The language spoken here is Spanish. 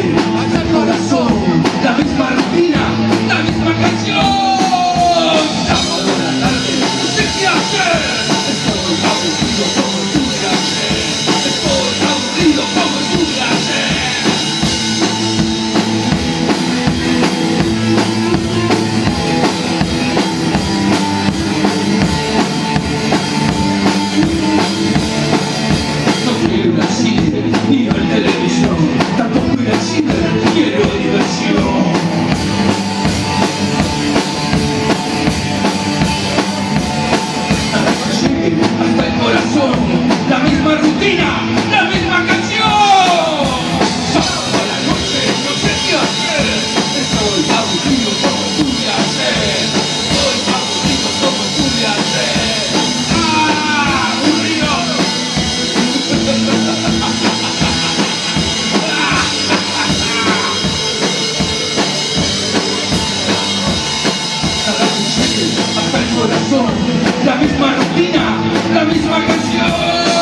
así, el corazón. La misma rutina, la misma canción